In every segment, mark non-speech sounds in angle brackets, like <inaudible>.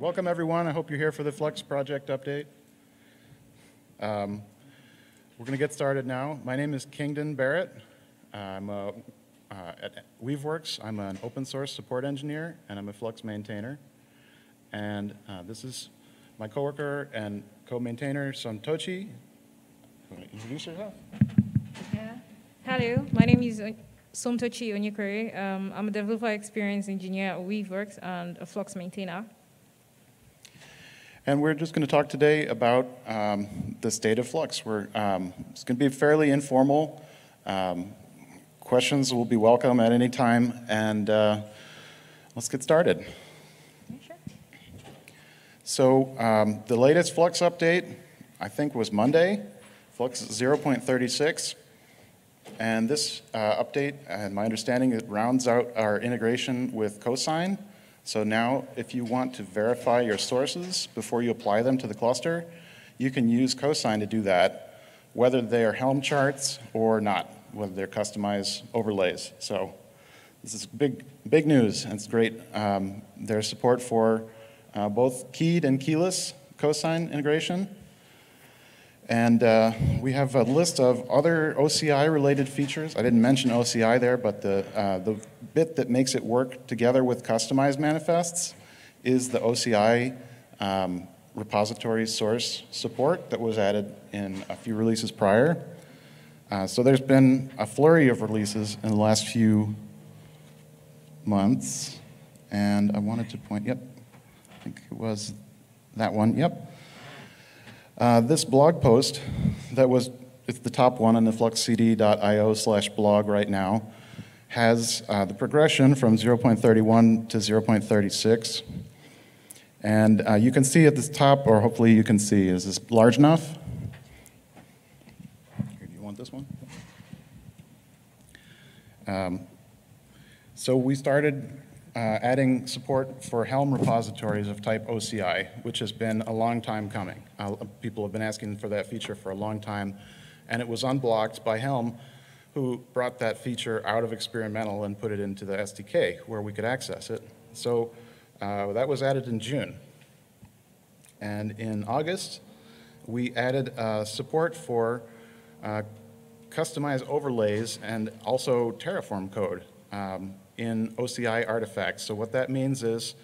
Welcome, everyone. I hope you're here for the Flux project update. Um, we're going to get started now. My name is Kingdon Barrett. I'm a, uh, at Weaveworks. I'm an open source support engineer, and I'm a Flux maintainer. And uh, this is my coworker and co-maintainer, Somtochi. Introduce yourself. Yeah. Hello, my name is Somtochi Onyekwere. Um, I'm a developer experience engineer at Weaveworks and a Flux maintainer. And we're just going to talk today about um, the state of Flux. We're, um, it's going to be fairly informal. Um, questions will be welcome at any time, and uh, let's get started. Sure. So um, the latest Flux update, I think, was Monday, Flux 0.36. And this uh, update, and my understanding, it rounds out our integration with Cosign. So now, if you want to verify your sources before you apply them to the cluster, you can use Cosign to do that, whether they are Helm charts or not, whether they're customized overlays. So this is big, big news, and it's great. Um, there's support for uh, both keyed and keyless Cosign integration. And uh, we have a list of other OCI-related features. I didn't mention OCI there, but the, uh, the bit that makes it work together with customized manifests is the OCI um, repository source support that was added in a few releases prior. Uh, so there's been a flurry of releases in the last few months. And I wanted to point, yep, I think it was that one, yep. Uh, this blog post that was, it's the top one on the fluxcd.io slash blog right now, has uh, the progression from 0.31 to 0.36. And uh, you can see at the top, or hopefully you can see, is this large enough? Here, do you want this one? Um, so we started uh, adding support for Helm repositories of type OCI, which has been a long time coming. Uh, people have been asking for that feature for a long time, and it was unblocked by Helm, who brought that feature out of experimental and put it into the SDK where we could access it. So uh, that was added in June. And in August, we added uh, support for uh, customized overlays and also Terraform code. Um, in OCI artifacts. So what that means is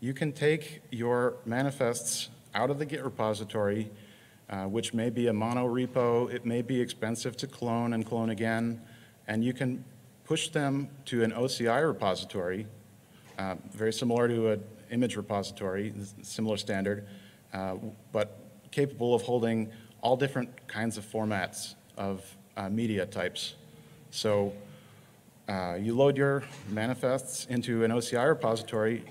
you can take your manifests out of the Git repository, uh, which may be a mono repo, it may be expensive to clone and clone again, and you can push them to an OCI repository, uh, very similar to an image repository, similar standard, uh, but capable of holding all different kinds of formats of uh, media types. So uh, you load your manifests into an OCI repository,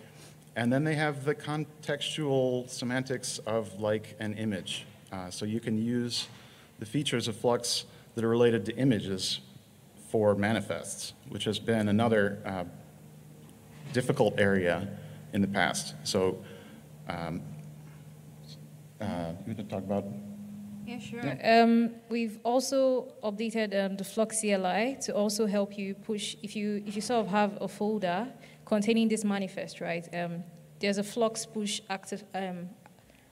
and then they have the contextual semantics of like an image. Uh, so you can use the features of Flux that are related to images for manifests, which has been another uh, difficult area in the past. So um, uh, you want to talk about yeah, sure. Yeah. Um, we've also updated um, the Flux CLI to also help you push, if you, if you sort of have a folder containing this manifest, right? Um, there's a Flux push active um,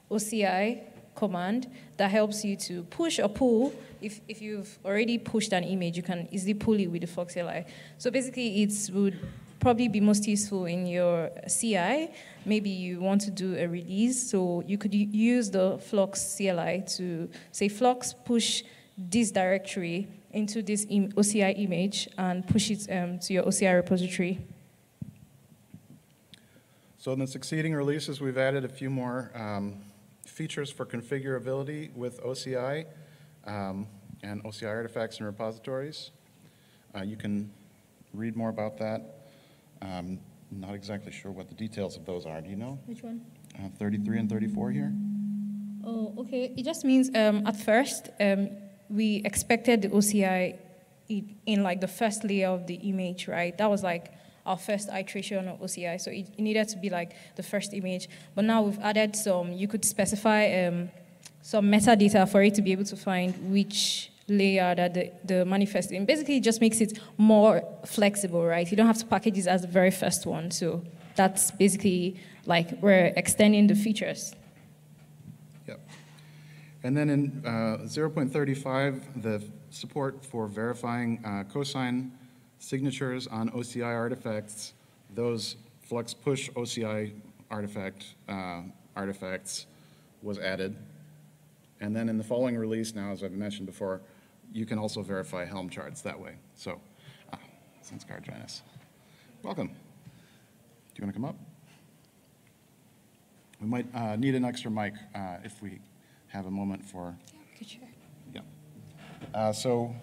OCI command that helps you to push or pull. If, if you've already pushed an image, you can easily pull it with the Flux CLI. So basically, it would probably be most useful in your CI. Maybe you want to do a release, so you could use the Flux CLI to say Flux push this directory into this OCI image and push it um, to your OCI repository. So in the succeeding releases, we've added a few more um, features for configurability with OCI um, and OCI artifacts and repositories. Uh, you can read more about that I'm not exactly sure what the details of those are. Do you know? Which one? Uh, 33 and 34 here. Oh, okay. It just means um, at first um, we expected the OCI in, in, like the first layer of the image, right? That was like our first iteration of OCI, so it, it needed to be like the first image. But now we've added some. You could specify um, some metadata for it to be able to find which layer that the, the manifest in. Basically, it just makes it more flexible, right? You don't have to package it as the very first one. So that's basically like we're extending the features. Yep. And then in uh, 0.35, the support for verifying uh, cosign signatures on OCI artifacts, those Flux push OCI artifact uh, artifacts was added. And then in the following release now, as I've mentioned before, you can also verify Helm charts that way. So, uh, Sanskar, join us. Welcome. Do you want to come up? We might uh, need an extra mic uh, if we have a moment for, Yeah, Good share. yeah. Uh, So,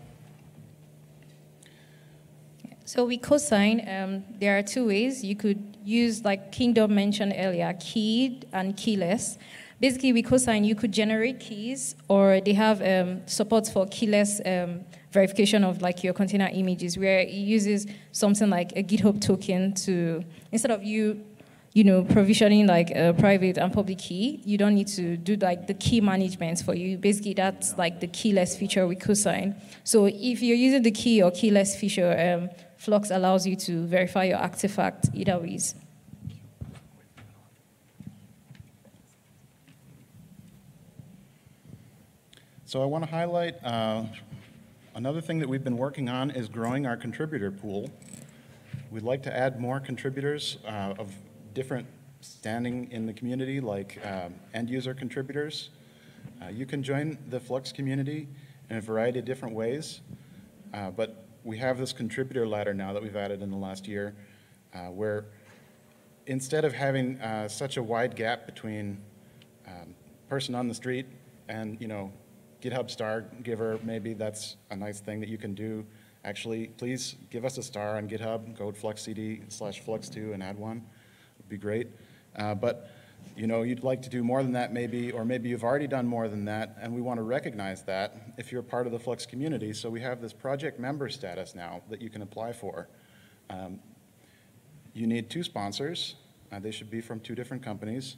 So we cosign. Um, there are two ways. You could use, like Kingdon mentioned earlier, keyed and keyless. Basically, we cosign. You could generate keys, or they have um, support for keyless um, verification of like your container images, where it uses something like a GitHub token to instead of you you know, provisioning like a private and public key, you don't need to do like the key management for you. Basically, that's like the keyless feature we cosign. So if you're using the key or keyless feature, um, Flux allows you to verify your artifact either ways. so I want to highlight uh, another thing that we've been working on is growing our contributor pool. We'd like to add more contributors uh, of different standing in the community, like um, end user contributors. Uh, you can join the Flux community in a variety of different ways, uh, but we have this contributor ladder now that we've added in the last year, uh, where instead of having uh, such a wide gap between um, person on the street and you know GitHub star giver, maybe that's a nice thing that you can do. Actually, please give us a star on GitHub. Go to fluxcd slash flux2 and add one. It would be great. Uh, but you know, you'd like to do more than that maybe, or maybe you've already done more than that, and we want to recognize that if you're part of the Flux community. So we have this project member status now that you can apply for. Um, you need two sponsors. Uh, they should be from two different companies.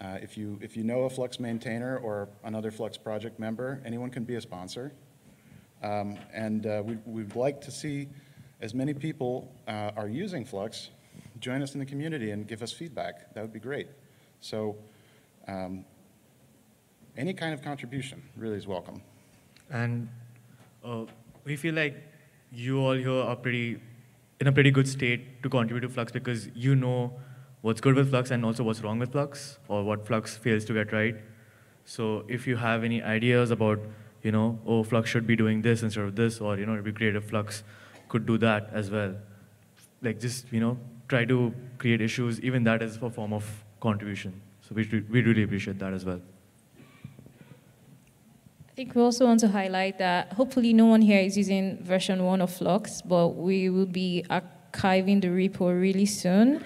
Uh, if, you, if you know a Flux maintainer or another Flux project member, anyone can be a sponsor. Um, and uh, we, we'd like to see as many people uh, are using Flux join us in the community and give us feedback. That would be great. So um, any kind of contribution really is welcome. And uh, we feel like you all here are pretty in a pretty good state to contribute to Flux because you know what's good with Flux and also what's wrong with Flux or what Flux fails to get right. So if you have any ideas about, you know, oh, Flux should be doing this instead of this, or you know, it'd be great if Flux could do that as well. Like just you know, try to create issues. Even that is a form of contribution. So we we really appreciate that as well. I think we also want to highlight that hopefully no one here is using version one of Flux, but we will be archiving the repo really soon.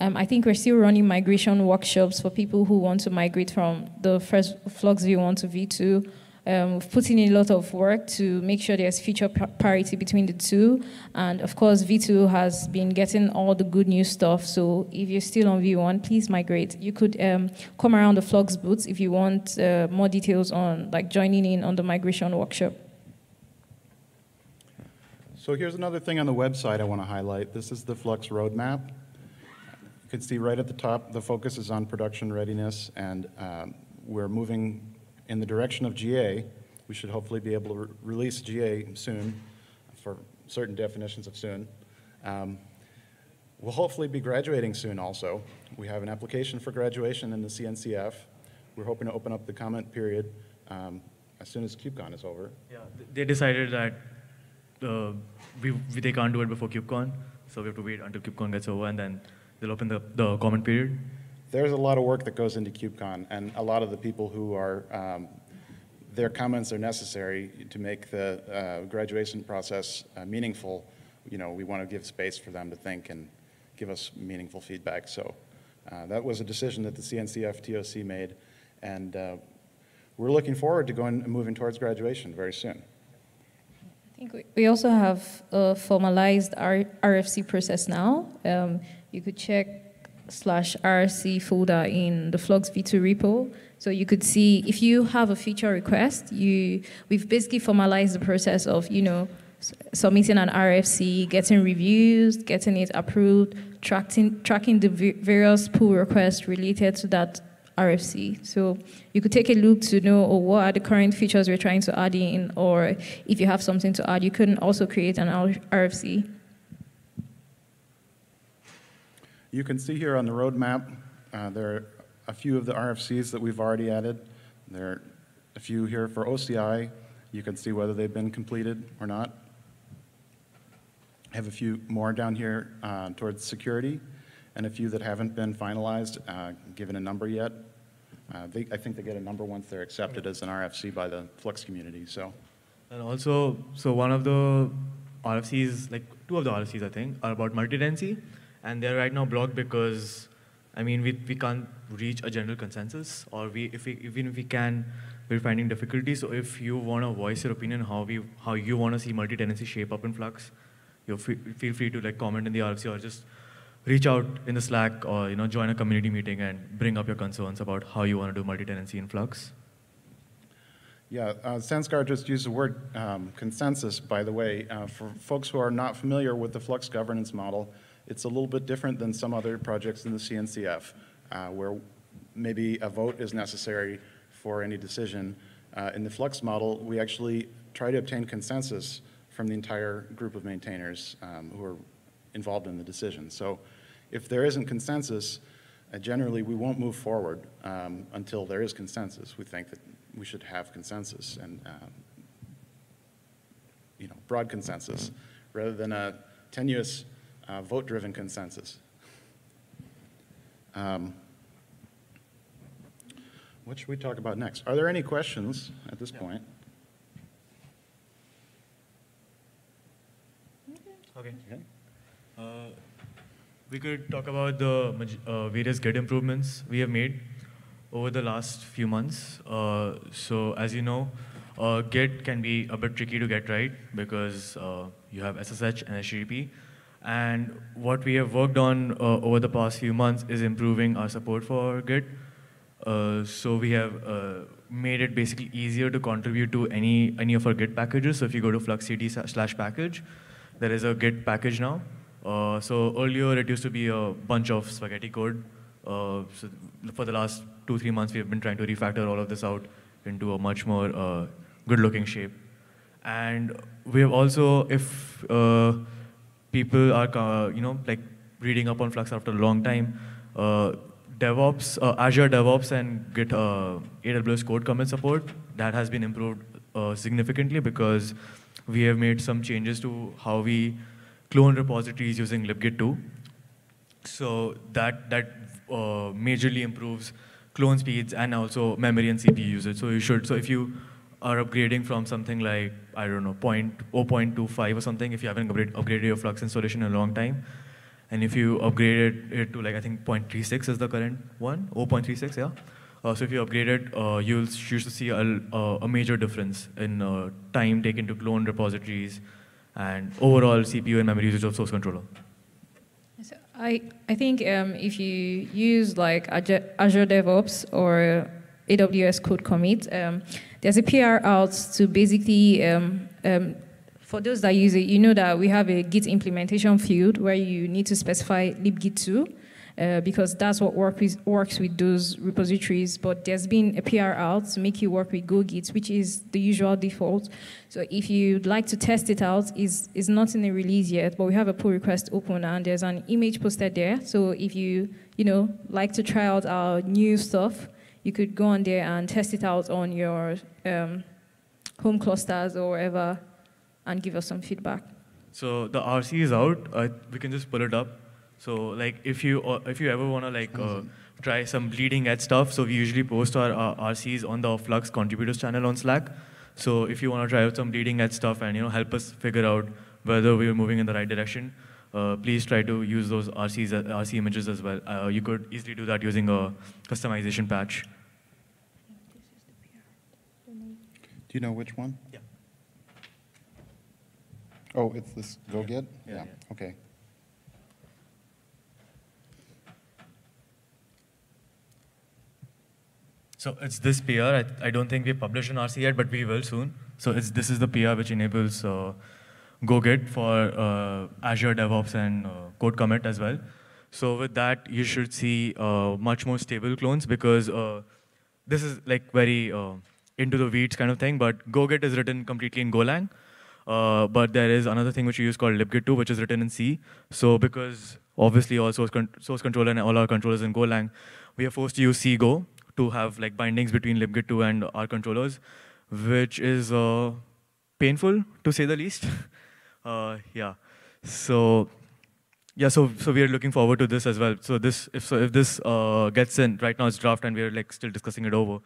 Um, I think we're still running migration workshops for people who want to migrate from the first Flux v1 to v2. Um, we've put in a lot of work to make sure there's feature parity between the two. And of course, V2 has been getting all the good new stuff. So if you're still on V1, please migrate. You could um, come around the Flux booth if you want uh, more details on like joining in on the migration workshop. So here's another thing on the website I want to highlight. This is the Flux roadmap. You can see right at the top, the focus is on production readiness, and um, we're moving in the direction of GA. We should hopefully be able to re release GA soon for certain definitions of soon. Um, we'll hopefully be graduating soon also. We have an application for graduation in the CNCF. We're hoping to open up the comment period um, as soon as KubeCon is over. Yeah, they decided that uh, we, we, they can't do it before KubeCon, so we have to wait until KubeCon gets over and then they'll open the, the comment period there's a lot of work that goes into KubeCon, and a lot of the people who are, um, their comments are necessary to make the uh, graduation process uh, meaningful. You know, we want to give space for them to think and give us meaningful feedback. So uh, that was a decision that the CNCF TOC made, and uh, we're looking forward to going moving towards graduation very soon. I think we also have a formalized RFC process now. Um, you could check slash RC folder in the Flux v2 repo. So you could see if you have a feature request, you we've basically formalized the process of you know submitting an RFC, getting reviews, getting it approved, tracking, tracking the various pull requests related to that RFC. So you could take a look to know oh, what are the current features we're trying to add in, or if you have something to add, you can also create an RFC. You can see here on the roadmap, uh, there are a few of the RFCs that we've already added. There are a few here for OCI. You can see whether they've been completed or not. I have a few more down here uh, towards security, and a few that haven't been finalized, uh, given a number yet. Uh, they- I think they get a number once they're accepted as an RFC by the Flux community, so. And also, so one of the RFCs, like two of the RFCs, I think, are about multi-tenancy, and they're right now blocked because, I mean, we, we can't reach a general consensus, or we, if we, even if we can, we're finding difficulty. So if you want to voice your opinion, how we, how you want to see multi-tenancy shape up in Flux, you feel feel free to like comment in the RFC or just reach out in the Slack or you know join a community meeting and bring up your concerns about how you want to do multi-tenancy in Flux. Yeah, uh, Sanskar just used the word um, consensus, by the way. Uh, For folks who are not familiar with the Flux governance model, it's a little bit different than some other projects in the CNCF, uh, where maybe a vote is necessary for any decision. Uh, In the Flux model, we actually try to obtain consensus from the entire group of maintainers um, who are involved in the decision. So if there isn't consensus, uh, generally, we won't move forward um, until there is consensus. We think that we should have consensus and, um, you know, broad consensus, rather than a tenuous, uh, vote-driven consensus. Um, What should we talk about next? Are there any questions at this point? Okay. Okay. Uh, we could talk about the uh, various Git improvements we have made over the last few months. Uh, so, as you know, uh, Git can be a bit tricky to get right because uh, you have SSH and HTTP. And what we have worked on uh, over the past few months is improving our support for Git. Uh, so we have uh, made it basically easier to contribute to any any of our Git packages. So if you go to fluxcd slash package, there is a Git package now. Uh, so earlier it used to be a bunch of spaghetti code. Uh, so for the last two three months we have been trying to refactor all of this out into a much more uh, good-looking shape. And we have also, if people are, uh, you know, like reading up on Flux after a long time, uh, DevOps, uh, Azure DevOps and Git uh, AWS code commit support, that has been improved uh, significantly because we have made some changes to how we clone repositories using libgit 2. So that that uh, majorly improves clone speeds and also memory and CPU usage. So you should. So if you are upgrading from something like I don't know point 0.25 or something, if you haven't upgrade, upgraded your Flux installation in a long time, and if you upgraded it to like I think 0.36 is the current one, 0.36, yeah. Uh, so if you upgrade it, uh, you'll you should see a, a, major difference in uh, time taken to clone repositories and overall CPU and memory usage of source controller. So I, I think um, if you use like Azure DevOps or AWS Code Commit, um, there's a PR out to basically, um, um, for those that use it, you know that we have a Git implementation field where you need to specify libgit2 uh, because that's what work with, works with those repositories. But there's been a PR out to make you work with GoGit, which is the usual default. So if you'd like to test it out, is is not in the release yet, but we have a pull request open and there's an image posted there. So if you you know like to try out our new stuff, you could go on there and test it out on your um, home clusters or wherever, and give us some feedback. So the RC is out. Uh, we can just pull it up. So like if you uh, if you ever wanna like uh, try some bleeding edge stuff, so we usually post our uh, RCs on the Flux contributors channel on Slack. So if you wanna try out some bleeding edge stuff and you know help us figure out whether we are moving in the right direction, uh, please try to use those RCs uh, RC images as well. Uh, you could easily do that using a Kustomization patch. Do you know which one? Yeah. Oh, it's this GoGit? Yeah, yeah. Okay. So it's this PR. I, I don't think we published an RC yet, but we will soon. So it's this is the PR which enables uh, GoGit for uh, Azure DevOps and uh, code commit as well. So with that, you should see uh, much more stable clones because uh, this is like very uh, into the weeds kind of thing. But GoGit is written completely in Golang. Uh, but there is another thing which we use called libgit2, which is written in C. So because obviously all source, con source controller and all our controllers in Golang, we are forced to use CGO to have like bindings between libgit2 and our controllers, which is uh, painful to say the least. <laughs> uh, yeah. So yeah, so so we are looking forward to this as well. So this if so if this uh, gets in right now it's draft and we are like still discussing it over.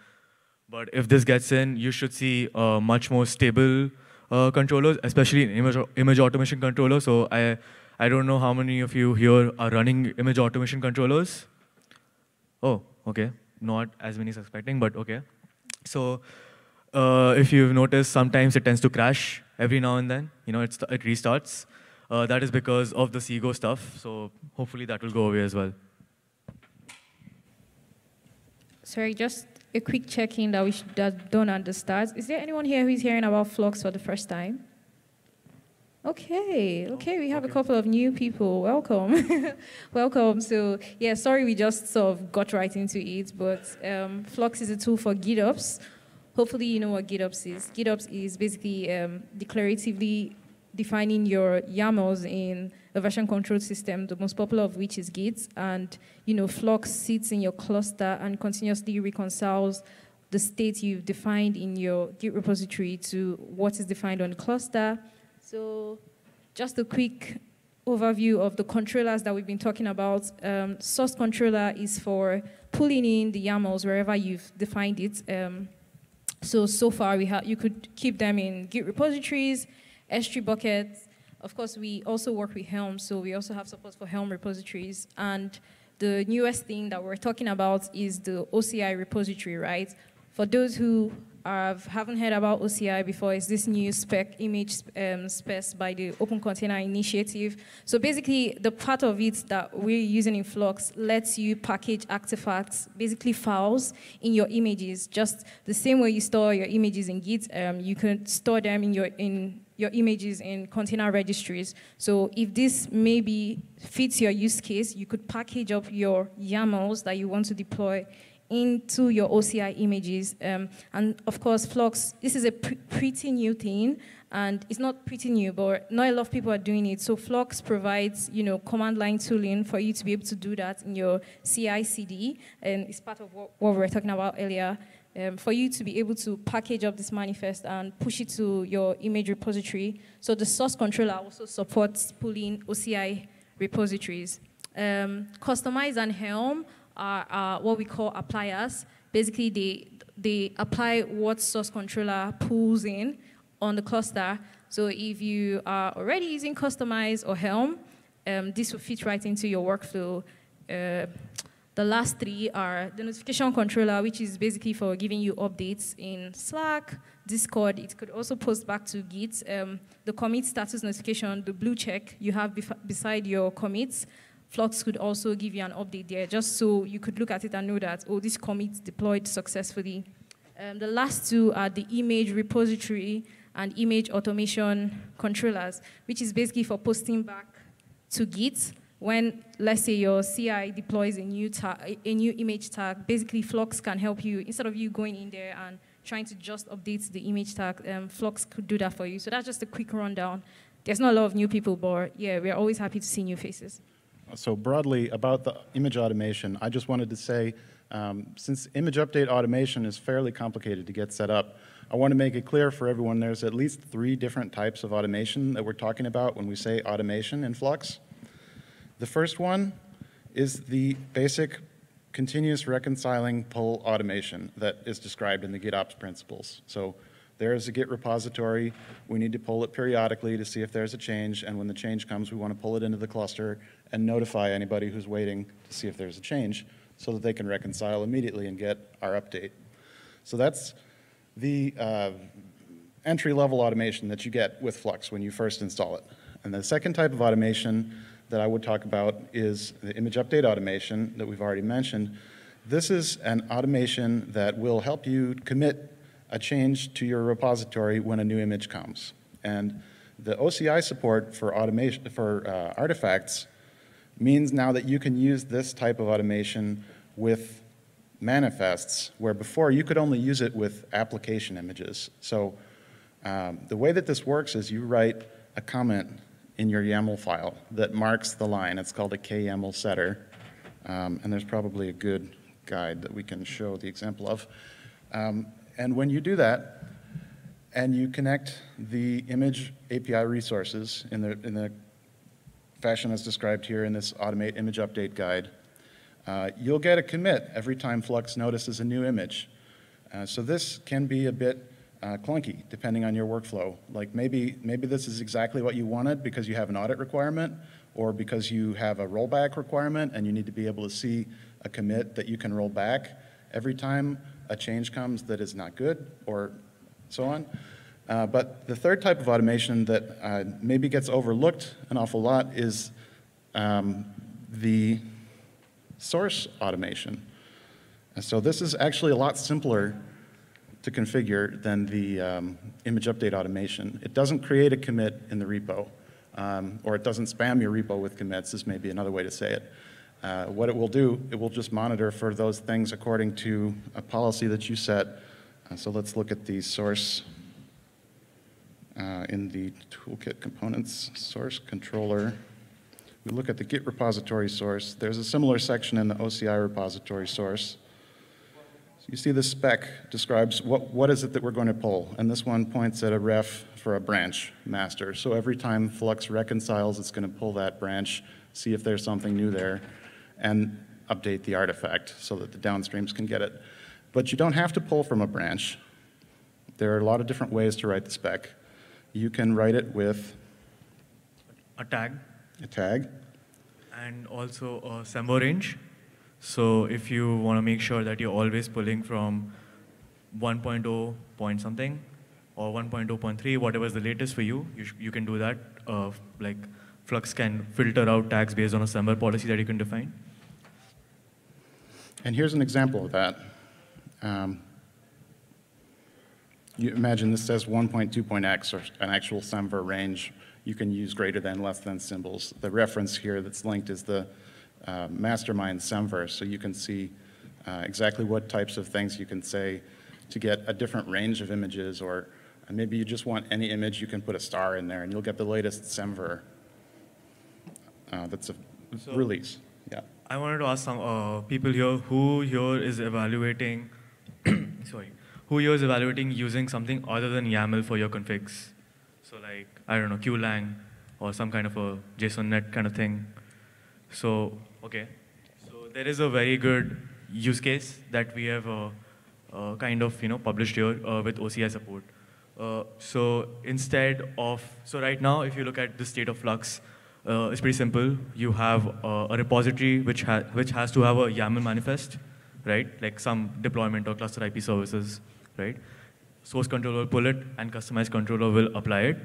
But if this gets in, you should see uh, much more stable uh, controllers, especially image, image automation controller. So I, I don't know how many of you here are running image automation controllers. Oh, okay. Not as many suspecting, but okay. So uh, if you've noticed, sometimes it tends to crash every now and then. You know, it restarts. Uh, that is because of the CGO stuff. So hopefully that will go away as well. Sorry, just a quick check-in that we should, that don't understand. Is there anyone here who is hearing about Flux for the first time? Okay, okay, we have okay. a couple of new people. Welcome, <laughs> welcome. So yeah, sorry we just sort of got right into it, but um, Flux is a tool for GitOps. Hopefully you know what GitOps is. GitOps is basically um, declaratively defining your YAMLs in a version control system, the most popular of which is Git. And, you know, Flux sits in your cluster and continuously reconciles the state you've defined in your Git repository to what is defined on the cluster. So just a quick overview of the controllers that we've been talking about. Um, source controller is for pulling in the YAMLs wherever you've defined it. Um, so, so far we have, you could keep them in Git repositories, S3 buckets, of course, we also work with Helm, so we also have support for Helm repositories. And the newest thing that we're talking about is the OCI repository, right? For those who have, haven't heard about OCI before, it's this new spec image um, spec by the Open Container Initiative. So basically, the part of it that we're using in Flux lets you package artifacts, basically files, in your images. Just the same way you store your images in Git, um, you can store them in your in your images in container registries. So if this maybe fits your use case, you could package up your YAMLs that you want to deploy into your OCI images. Um, and of course, Flux, this is a pr pretty new thing, and it's not pretty new, but not a lot of people are doing it. So Flux provides, you know, command line tooling for you to be able to do that in your CI/CD, and it's part of what, what we were talking about earlier um, for you to be able to package up this manifest and push it to your image repository. So the source controller also supports pulling OCI repositories. Um, Kustomize and Helm are, are, what we call appliers. Basically, they, they apply what source controller pulls in on the cluster. So if you are already using Kustomize or Helm, um, this will fit right into your workflow. Uh, the last three are the notification controller, which is basically for giving you updates in Slack, Discord. It could also post back to Git. Um, the commit status notification, the blue check you have beside your commits, Flux could also give you an update there, just so you could look at it and know that, oh, this commit deployed successfully. Um, the last two are the image repository and image automation controllers, which is basically for posting back to Git when, let's say, your CI deploys a new, tag, a new image tag, basically Flux can help you, instead of you going in there and trying to just update the image tag, um, Flux could do that for you. So that's just a quick rundown. There's not a lot of new people, but yeah, we're always happy to see new faces. So broadly, about the image automation, I just wanted to say, um, since image update automation is fairly complicated to get set up, I want to make it clear for everyone there's at least three different types of automation that we're talking about when we say automation in Flux. The first one is the basic continuous reconciling pull automation that is described in the GitOps principles. So there is a Git repository. We need to pull it periodically to see if there's a change, and when the change comes, we want to pull it into the cluster and notify anybody who's waiting to see if there's a change so that they can reconcile immediately and get our update. So that's the uh, entry-level automation that you get with Flux when you first install it. And the second type of automation that I would talk about is the image update automation that we've already mentioned. This is an automation that will help you commit a change to your repository when a new image comes. And The OCI support for automation, for uh, artifacts means now that you can use this type of automation with manifests, where before you could only use it with application images. So um, the way that this works is you write a comment in your YAML file that marks the line. It's called a KYAML setter. Um, and there's probably a good guide that we can show the example of. Um, and when you do that, and you connect the image API resources in the, in the fashion as described here in this Automate Image Update Guide, uh, you'll get a commit every time Flux notices a new image. Uh, so this can be a bit uh, clunky depending on your workflow. Like maybe, maybe this is exactly what you wanted because you have an audit requirement or because you have a rollback requirement and you need to be able to see a commit that you can roll back every time a change comes that is not good or so on. Uh, but the third type of automation that uh, maybe gets overlooked an awful lot is um, the source automation. And so this is actually a lot simpler to configure than the um, image update automation. It doesn't create a commit in the repo, um, or it doesn't spam your repo with commits, this may be another way to say it. Uh, what it will do, it will just monitor for those things according to a policy that you set. Uh, so let's look at the source uh, in the toolkit components, source controller. We look at the Git repository source. There's a similar section in the OCI repository source. You see the spec describes what, what is it that we're going to pull. And this one points at a ref for a branch master. So every time Flux reconciles, it's going to pull that branch, see if there's something new there, and update the artifact so that the downstreams can get it. But you don't have to pull from a branch. There are a lot of different ways to write the spec. You can write it with A tag a tag. and also a semver range. So if you want to make sure that you're always pulling from 1.0 point something or 1.0.3, whatever is the latest for you, you, you can do that. Uh, like Flux can filter out tags based on a Semver policy that you can define. And here's an example of that. Um, you imagine this says 1.2.x or an actual semver range. You can use greater than, less than symbols. The reference here that's linked is the uh, mastermind semver, so you can see uh, exactly what types of things you can say to get a different range of images, or maybe you just want any image, you can put a star in there, and you'll get the latest semver uh, that's a So- release. Yeah. I wanted to ask some uh, people here who here is evaluating, <clears throat> sorry, who here is evaluating using something other than YAML for your configs. So like, I don't know, CUElang or some kind of a Jsonnet kind of thing. So, okay. So there is a very good use case that we have uh, uh, kind of, you know, published here uh, with OCI support. Uh, so instead of, so right now, if you look at the state of Flux, uh, it's pretty simple. You have uh, a repository which, ha- which has to have a YAML manifest, right? Like some deployment or cluster IP services, right? Source controller will pull it and customized controller will apply it.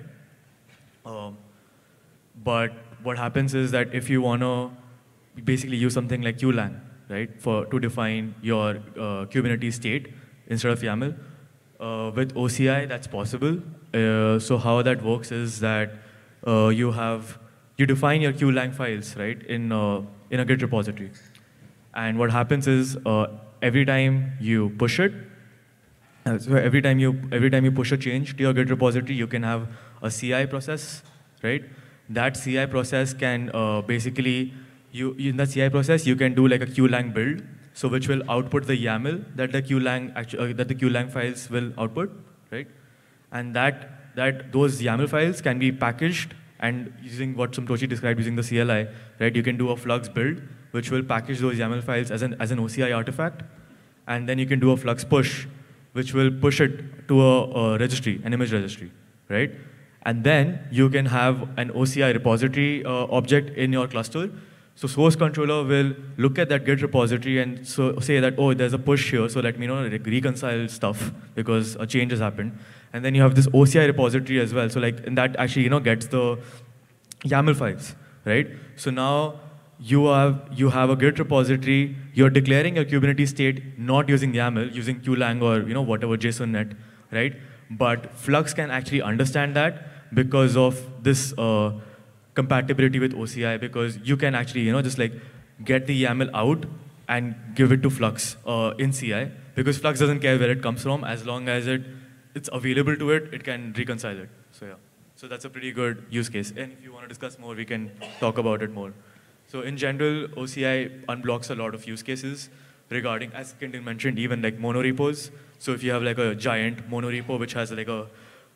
Um, but what happens is that if you want to basically use something like CUElang, right, for to define your uh, Kubernetes state instead of YAML, uh, with OCI that's possible. Uh, so how that works is that uh, you have you define your CUElang files, right, in uh, in a Git repository, and what happens is uh, every time you push it, so every time you every time you push a change to your Git repository, you can have a CI process, right? That CI process can basically you in the CI process you can do like a CUElang build, so which will output the YAML that the CUElang uh, that the QLang files will output, right? And that that those YAML files can be packaged and using what Somtochi described using the CLI, right? You can do a Flux build, which will package those YAML files as an as an OCI artifact, and then you can do a Flux push, which will push it to a, a registry, an image registry, right? And then you can have an OCI repository uh, object in your cluster. So source controller will look at that Git repository and so say that, oh, there's a push here, so let me know, re- reconcile stuff because a change has happened. And then you have this OCI repository as well. So like, and that actually, you know, gets the YAML files, right? So now you have you have a Git repository. You're declaring your Kubernetes state not using YAML, using CUElang or you know whatever Jsonnet, right? But Flux can actually understand that because of this uh, compatibility with OCI because you can actually, you know, just like get the YAML out and give it to Flux uh, in CI because Flux doesn't care where it comes from as long as it it's available to it, it can reconcile it. So yeah, so that's a pretty good use case. And if you want to discuss more, we can talk about it more. So in general, OCI unblocks a lot of use cases regarding, as Kingdon mentioned, even like monorepos. So if you have like a giant monorepo which has like a,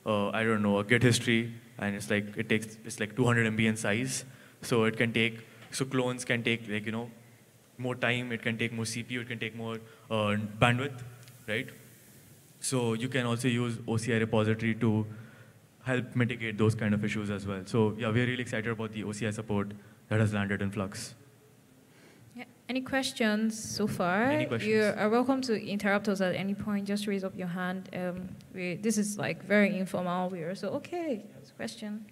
uh, I don't know, a Git history, and it's like it takes it's like 200 MB in size, so it can take so clones can take like you know more time, it can take more CPU, it can take more uh, bandwidth, right? So you can also use OCI repository to help mitigate those kind of issues as well. So yeah, we're really excited about the OCI support that has landed in Flux. Yeah. Any questions so far? Any questions? You are welcome to interrupt us at any point. Just raise up your hand. Um, we, this is like very informal. We are so okay. Question.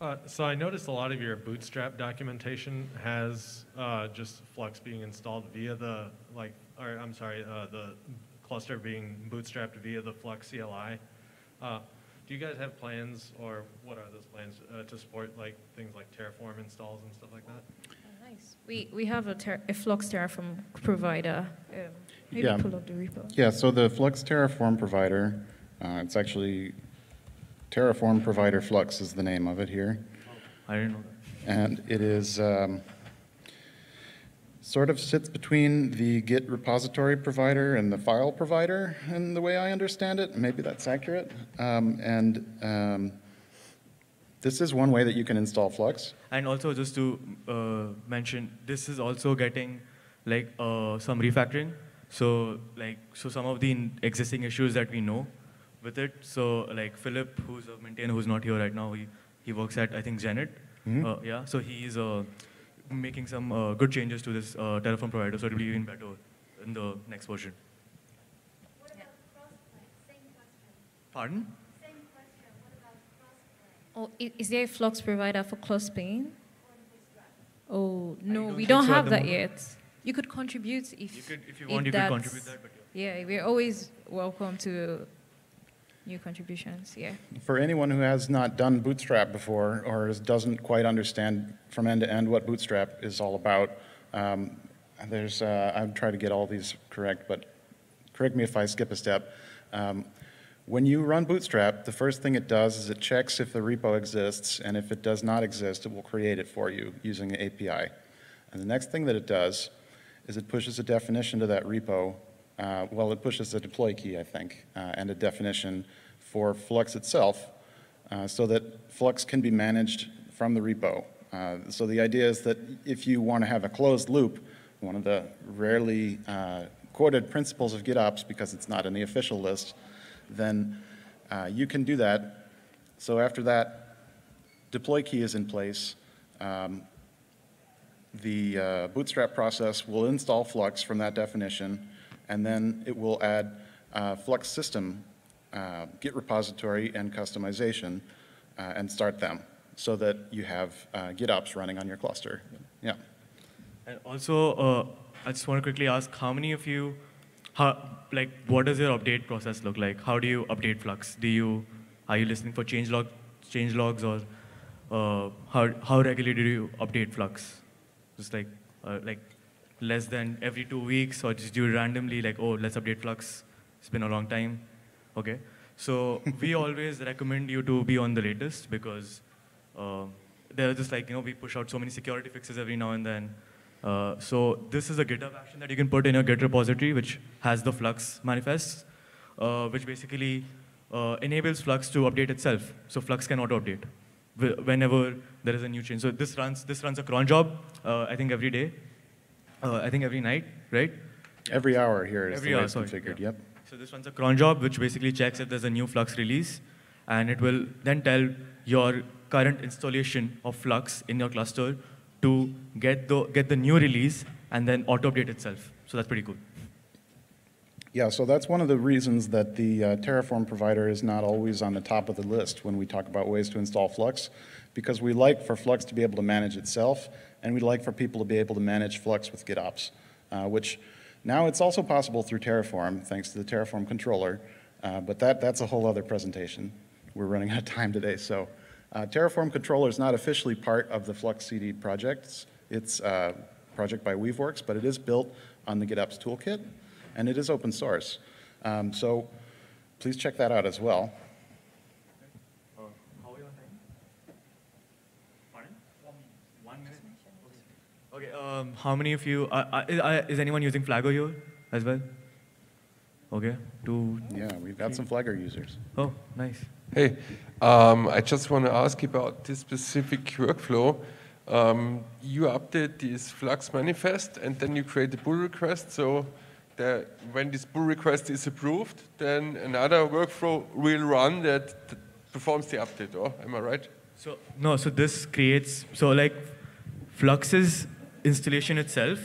Uh, So I noticed a lot of your Bootstrap documentation has uh, just Flux being installed via the, like, or I'm sorry, uh, the cluster being bootstrapped via the Flux CLI. Do you guys have plans, or what are those plans, uh, to support like things like Terraform installs and stuff like that? Oh, nice. We, we have a, ter- a Flux Terraform provider. Um, maybe Yeah. pull up the repo. Yeah, so the Flux Terraform provider, uh, it's actually Terraform Provider Flux is the name of it here. I didn't know that. And it is, um, sort of sits between the Git repository provider and the file provider, in the way I understand it. Maybe that's accurate. Um, And um, this is one way that you can install Flux. And also just to uh, mention, this is also getting like uh, some refactoring. So like so some of the existing issues that we know with it. So like Philip, who's a maintainer who's not here right now, he, he works at I think Xenit. Mhm. Uh, yeah, so he's uh, making some uh, good changes to this uh, Terraform provider, so it'll be even better in the next version. What about Crossplane? Same question. Pardon? Same question. What about Crossplane Oh, is there a Flux provider for Crossplane? on Oh, no, don't we don't so have that moment. yet. You could contribute if You could, if you if want, you could contribute that. But yeah. Yeah, we're always welcome to new contributions. Yeah. For anyone who has not done Bootstrap before or doesn't quite understand from end to end what Bootstrap is all about, um, there's uh, I'm trying to get all these correct, but correct me if I skip a step. Um, When you run Bootstrap, the first thing it does is it checks if the repo exists, and if it does not exist, it will create it for you using the API. And the next thing that it does is it pushes a definition to that repo. Uh, well, it pushes a deploy key, I think, uh, and a definition for Flux itself, uh, so that Flux can be managed from the repo. Uh, so the idea is that if you want to have a closed loop, one of the rarely uh, quoted principles of GitOps, because it's not in the official list, then uh, you can do that. So after that deploy key is in place, um, the Bootstrap process will install Flux from that definition, and then it will add uh, Flux system, uh, Git repository, and Kustomization, uh, and start them, so that you have uh, GitOps running on your cluster. Yeah. And also, uh, I just want to quickly ask, how many of you, how, like, what does your update process look like? How do you update Flux? Do you, are you listening for change log, change logs, or uh, how how regularly do you update Flux? Just like like less than every two weeks, or just do you randomly like, oh, let's update Flux? It's been a long time. Okay. So <laughs> we always recommend you to be on the latest because uh, they're just like, you know, we push out so many security fixes every now and then. Uh, so this is a GitHub action that you can put in your Git repository, which has the Flux manifests, uh, which basically uh, enables Flux to update itself. So Flux can auto-update whenever there is a new change. So this runs, this runs a cron job, uh, I think every day, uh, I think every night, right? Every hour here is Every hour, sorry, configured, yeah. yep. So this one's a cron job, which basically checks if there's a new Flux release, and it will then tell your current installation of Flux in your cluster to get the get the new release and then auto update itself. So that's pretty cool. Yeah, so that's one of the reasons that the uh, Terraform provider is not always on the top of the list when we talk about ways to install Flux, because we like for Flux to be able to manage itself, and we'd like for people to be able to manage Flux with GitOps, uh, which now it's also possible through Terraform, thanks to the Terraform controller. Uh, But that, that's a whole other presentation. We're running out of time today, so uh, Terraform Controller is not officially part of the Flux CD projects. It's a project by Weaveworks, but it is built on the GitOps toolkit, and it is open source. Um, So please check that out as well. How are you on time? Pardon? One minute. Okay. Um, how many of you? Uh, uh, is, uh, is anyone using Flagger here as well? Okay. Two. Yeah, we've got some Flagger users. Oh, nice. Hey, um, I just want to ask about this specific <laughs> workflow. Um, you update this Flux manifest and then you create a pull request. So the, when this pull request is approved, then another workflow will run that, that performs the update. Or am I right? So no. So this creates. So like, Flux's installation itself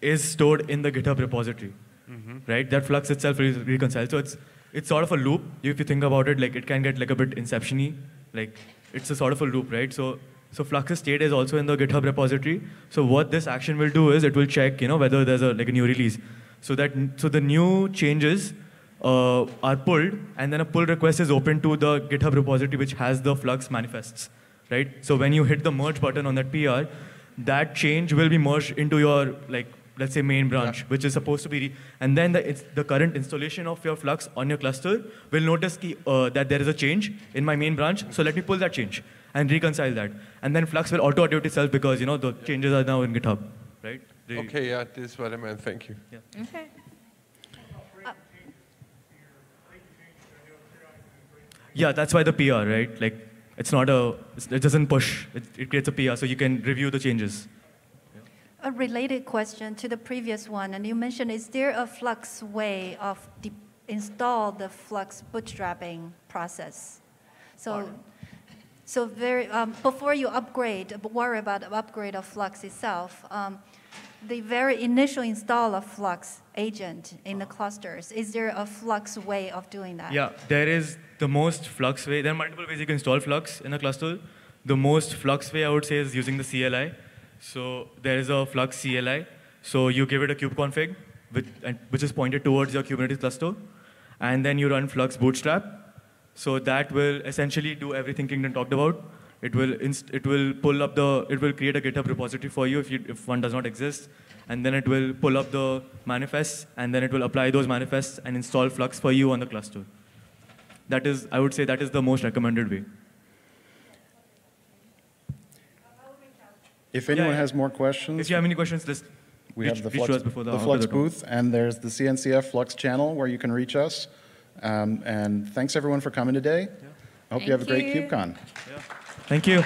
is stored in the GitHub repository, mm-hmm. right? That Flux itself is reconciled. So it's it's sort of a loop. If you think about it, like it can get like a bit inception-y. Like it's a sort of a loop, right? So so Flux's state is also in the GitHub repository. So what this action will do is it will check, you know, whether there's a like a new release. So that so the new changes uh, are pulled, and then a pull request is open to the GitHub repository which has the Flux manifests, right? So when you hit the merge button on that PR, that change will be merged into your like let's say main branch, which is supposed to be, re- and then the, it's the current installation of your Flux on your cluster will notice ki, uh, that there is a change in my main branch. So let me pull that change and reconcile that, and then Flux will auto update itself because you know the changes are now in GitHub, right? The- Okay, yeah, this is what I meant. Thank you. Okay. Yeah, that's why the PR, right? Like, it's not a, it's, it doesn't push. It, it creates a PR, so you can review the changes. A related question to the previous one, and you mentioned, is there a Flux way of de- install the Flux bootstrapping process? So, so very, um, before you upgrade, worry about the upgrade of Flux itself, um, the very initial install of Flux agent in the clusters, is there a Flux way of doing that? Yeah, there is the most Flux way. There are multiple ways you can install Flux in a cluster. The most Flux way, I would say, is using the CLI. So there is a Flux CLI. So you give it a kubeconfig, which, which is pointed towards your Kubernetes cluster. And then you run Flux Bootstrap. So that will essentially do everything Kingdon talked about. It will, inst- it will pull up the, it will create a GitHub repository for you if, you if one does not exist. And then it will pull up the manifests, and then it will apply those manifests and install Flux for you on the cluster. That is, I would say that is the most recommended way. If anyone yeah. has more questions, If you have any questions, just we reach, have the Flux, before the, the Flux booth, and there's the CNCF Flux channel where you can reach us. Um, And thanks, everyone, for coming today. I hope you have a great you. KubeCon. Thank you.